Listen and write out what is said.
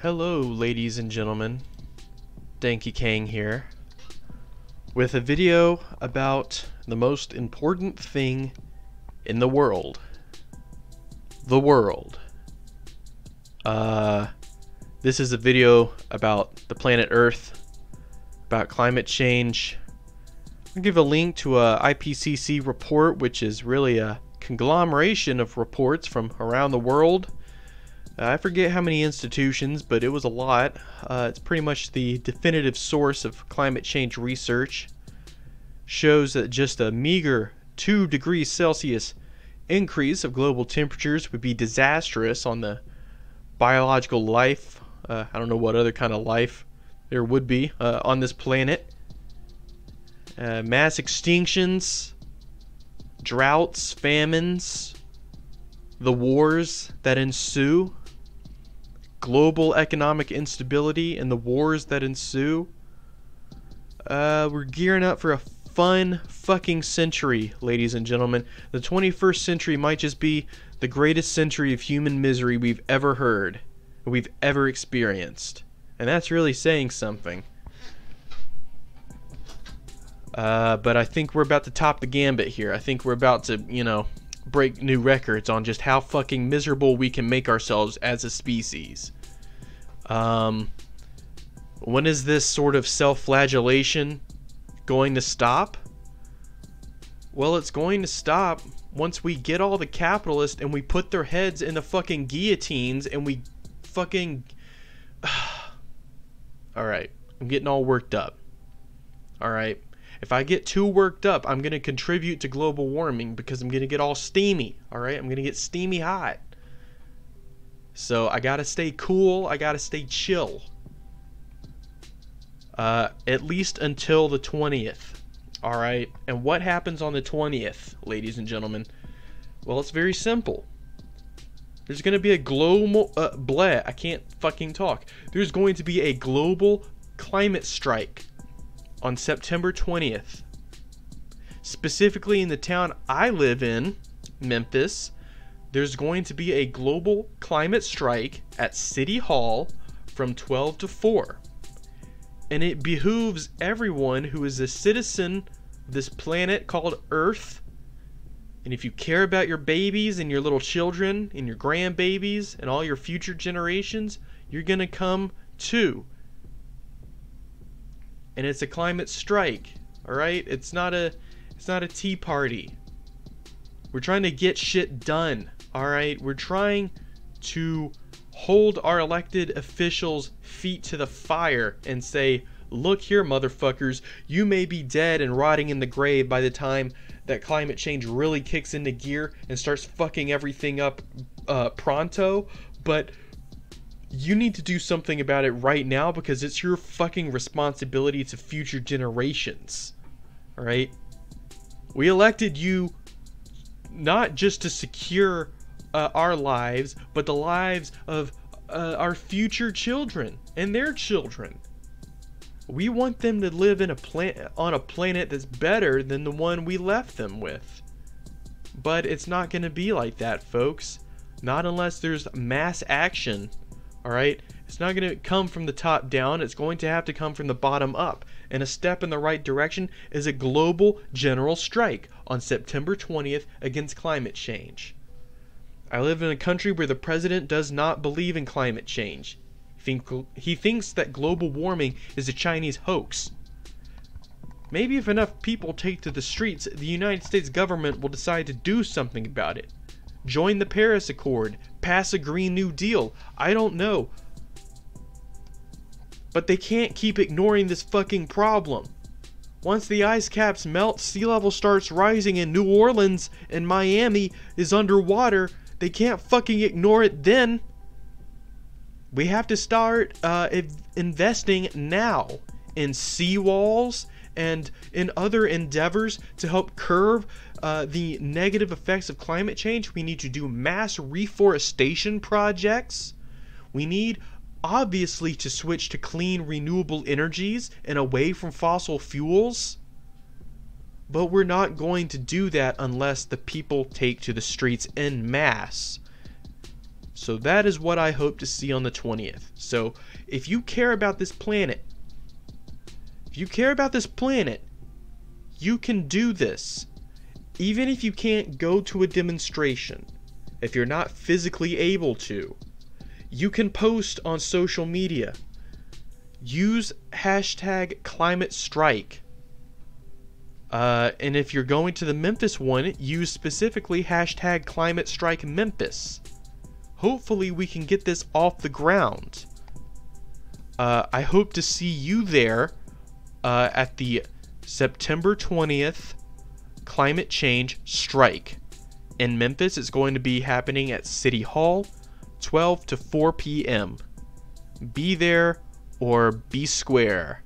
Hello, ladies and gentlemen. Dankey Kang here. With a video about the most important thing in the world. The world. Uh, this is a video about the planet Earth, about climate change. I'll give a link to a IPCC report, which is really a conglomeration of reports from around the world. Uh, I forget how many institutions, but it was a lot. Uh, it's pretty much the definitive source of climate change research. Shows that just a meager 2 degrees Celsius increase of global temperatures would be disastrous on the biological life. Uh, I don't know what other kind of life there would be uh, on this planet. Uh, mass extinctions, droughts, famines, the wars that ensue, global economic instability, and the wars that ensue. Uh, we're gearing up for a fun fucking century, ladies and gentlemen. The 21st century might just be the greatest century of human misery we've ever heard, we've ever experienced. And that's really saying something. Uh, but I think we're about to top the gambit here. I think we're about to, you know, break new records on just how fucking miserable we can make ourselves as a species. Um, when is this sort of self flagellation going to stop? Well, it's going to stop once we get all the capitalists and we put their heads in the fucking guillotines and we fucking. Alright, I'm getting all worked up. Alright. If I get too worked up, I'm going to contribute to global warming because I'm going to get all steamy. All right? I'm going to get steamy hot. So I got to stay cool. I got to stay chill. Uh, at least until the 20th. All right? And what happens on the 20th, ladies and gentlemen? Well, it's very simple. There's going to be a global. Uh, bleh, I can't fucking talk. There's going to be a global climate strike on September 20th. Specifically in the town I live in, Memphis, there's going to be a global climate strike at City Hall from 12 to 4. And it behooves everyone who is a citizen of this planet called Earth. And if you care about your babies and your little children and your grandbabies and all your future generations, you're going to come too and it's a climate strike. All right? It's not a it's not a tea party. We're trying to get shit done. All right? We're trying to hold our elected officials feet to the fire and say, "Look here, motherfuckers, you may be dead and rotting in the grave by the time that climate change really kicks into gear and starts fucking everything up uh, pronto, but you need to do something about it right now because it's your fucking responsibility to future generations. All right? We elected you not just to secure uh, our lives, but the lives of uh, our future children and their children. We want them to live in a plan- on a planet that's better than the one we left them with. But it's not going to be like that, folks. Not unless there's mass action all right? It's not going to come from the top down, it's going to have to come from the bottom up. And a step in the right direction is a global general strike on September 20th against climate change. I live in a country where the president does not believe in climate change. He thinks that global warming is a Chinese hoax. Maybe if enough people take to the streets, the United States government will decide to do something about it join the Paris Accord, pass a Green New Deal. I don't know. But they can't keep ignoring this fucking problem. Once the ice caps melt, sea level starts rising, and New Orleans and Miami is underwater, they can't fucking ignore it then. We have to start uh, investing now in seawalls and in other endeavors to help curb uh, the negative effects of climate change. We need to do mass reforestation projects. We need obviously to switch to clean renewable energies and away from fossil fuels. But we're not going to do that unless the people take to the streets en masse. So that is what I hope to see on the 20th. So if you care about this planet, if you care about this planet, you can do this. Even if you can't go to a demonstration, if you're not physically able to, you can post on social media. Use hashtag climate strike. Uh, and if you're going to the Memphis one, use specifically hashtag climate strike Memphis. Hopefully, we can get this off the ground. Uh, I hope to see you there uh, at the September 20th climate change strike in Memphis. It's going to be happening at City Hall, 12 to 4 p.m. Be there or be square.